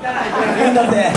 言いんだって。